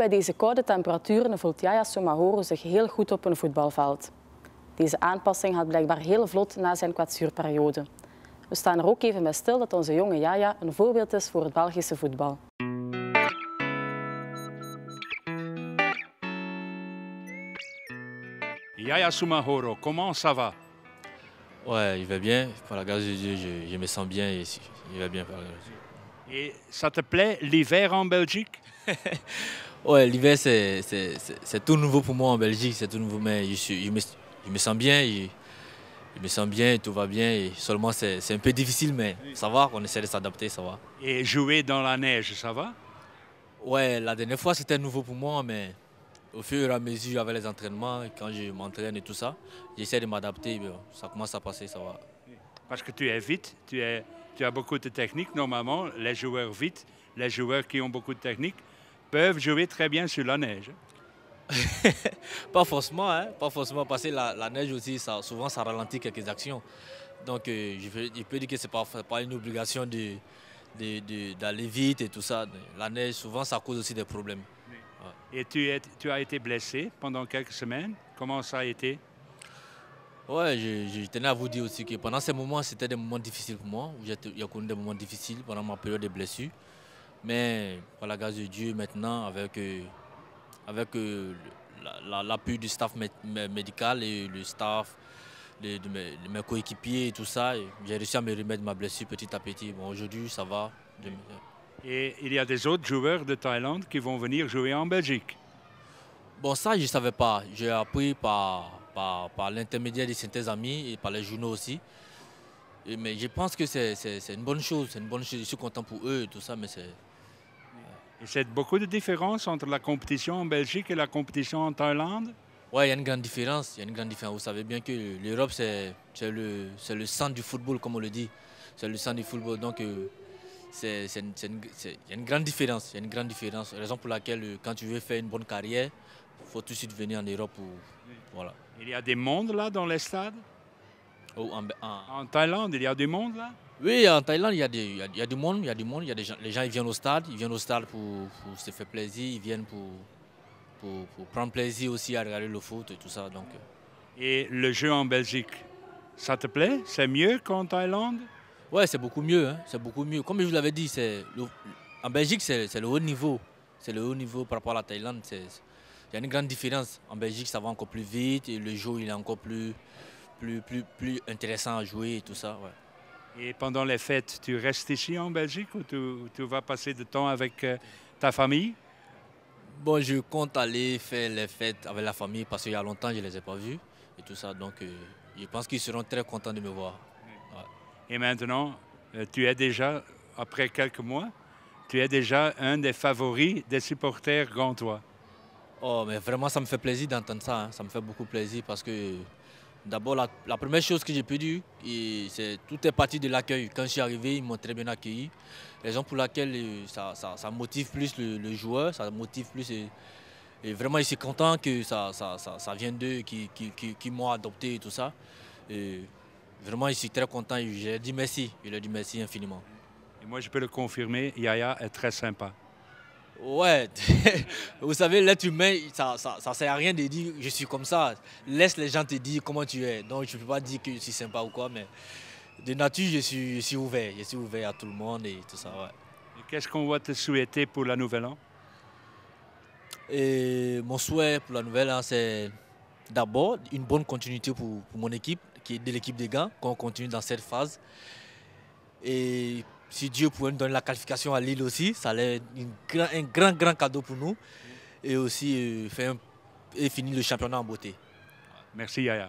bij deze koude temperaturen voelt Yaya Somahoro zich heel goed op een voetbalveld. Deze aanpassing gaat blijkbaar heel vlot na zijn kwetsuurperiode. We staan er ook even bij stil dat onze jonge Yaya een voorbeeld is voor het Belgische voetbal. Yaya Sumahoro, comment ça va Ouais, il va bien. Par la grâce de Dieu, je, je me sens bien et il va bien. Par la grâce de Dieu. Et ça te plaît l'hiver en Belgique Ouais, l'hiver, c'est- tout nouveau pour moi en Belgique. C'est tout nouveau, mais je, suis, je, me, je me sens bien. Je, je me sens bien, tout va bien. Et seulement, c'est un peu difficile, mais ça va. On essaie de s'adapter, ça va. Et jouer dans la neige, ça va? Ouais, la dernière fois, c'était nouveau pour moi, mais au fur et à mesure, avec les entraînements, quand je m'entraîne et tout ça, j'essaie de m'adapter. mais Ça commence à passer, ça va. Parce que tu es vite, tu, es, tu as beaucoup de technique. Normalement, les joueurs vite, les joueurs qui ont beaucoup de technique, peuvent jouer très bien sur la neige. Pas forcément, hein, pas forcément, parce que la, la neige aussi, ça, souvent, ça ralentit quelques actions. Donc, euh, je, peux, je peux dire que ce n'est pas, pas une obligation de- de- de- d'aller vite et tout ça. La neige, souvent, ça cause aussi des problèmes. Et tu, es- tu as été blessé pendant quelques semaines. Comment ça a été? Ouais, je, je tenais à vous dire aussi que pendant ces moments, c'était des moments difficiles pour moi. J'ai connu des moments difficiles pendant ma période de blessure. Mais par la grâce de Dieu, maintenant, avec, euh, avec euh, la- la- l'appui du staff mé- mé- médical et le staff de, de mes, de mes coéquipiers et tout ça, j'ai réussi à me remettre ma blessure petit à petit. Bon, aujourd'hui, ça va. Et il y a des autres joueurs de Thaïlande qui vont venir jouer en Belgique. Bon, ça, je ne savais pas. J'ai appris par, par, par l'intermédiaire de certains amis et par les journaux aussi. Et- mais je pense que c'est une bonne chose. C'est une bonne chose. Je suis content pour eux et tout ça, mais c'est. C'est beaucoup de différence entre la compétition en Belgique et la compétition en Thaïlande? Ouais, il y a une grande différence. Il y a une grande différence. Vous savez bien que l'Europe, c'est c'est le, c'est le centre du football, comme on le dit. C'est le centre du football. Donc, euh, il y a une grande différence. Il y a une grande différence. Raison pour laquelle, euh, quand tu veux faire une bonne carrière, il faut tout de suite venir en Europe. Voilà. Il y a des mondes là dans les stades? Oh, en- en- En Thaïlande, il y a du monde là? Oui, en Thaïlande, il y, a des- il y a- il y a du monde, il y a du monde, il y a des gens, les gens ils viennent au stade, ils viennent au stade pour, pour se faire plaisir, ils viennent pour, pour, pour prendre plaisir aussi à regarder le foot et tout ça. Donc, euh, Et le jeu en Belgique, ça te plaît? C'est mieux qu'en Thaïlande? Ouais, c'est beaucoup mieux, hein, c'est beaucoup mieux. Comme je vous l'avais dit, c'est en Belgique, c'est le haut niveau, c'est le haut niveau par rapport à la Thaïlande. Il y a une grande différence. En Belgique, ça va encore plus vite et le jeu il est encore plus, plus, plus, plus intéressant à jouer et tout ça. ouais. Et pendant les fêtes, tu restes ici en Belgique ou tu, tu vas passer du temps avec euh, ta famille? Bon, je compte aller faire les fêtes avec la famille parce qu'il y a longtemps, je ne les ai pas vus et tout ça. Donc, euh, je pense qu'ils seront très contents de me voir. Et maintenant, euh, tu es déjà, après quelques mois, tu es déjà un des favoris des supporters gantois. Oh, mais vraiment, ça me fait plaisir d'entendre ça. hein. Ça me fait beaucoup plaisir parce que d'abord, la, première chose que j'ai pu dire, c'est tout est parti de l'accueil. Quand je suis arrivé, ils m'ont très bien accueilli. Raison pour laquelle euh, ça, motive plus le, joueur, ça motive plus. Et, et vraiment, je suis content que ça, ça, vienne d'eux, qui, qui, qui- qui m'ont adopté et tout ça. Vraiment, je suis très content. J'ai dit merci. Je leur dit merci infiniment. Et moi, je peux le confirmer, Yaya est très sympa. Ouais, vous savez, l'être humain, ça, ça, ça sert à rien de dire je suis comme ça. Laisse les gens te dire comment tu es. Donc, je ne peux pas dire que je suis sympa ou quoi, mais de nature, je suis, je suis ouvert. Je suis ouvert à tout le monde et tout ça, ouais. Qu'est-ce qu'on va te souhaiter pour la Nouvelle An? Et mon souhait pour la nouvelle, hein, c'est d'abord une bonne continuité pour, pour mon équipe, qui est de l'équipe des gants, qu'on continue dans cette phase. Et si Dieu pouvait nous donner la qualification à Lille aussi, ça allait être un grand, grand cadeau pour nous. Et aussi euh, finir le championnat en beauté. Merci, Yaya.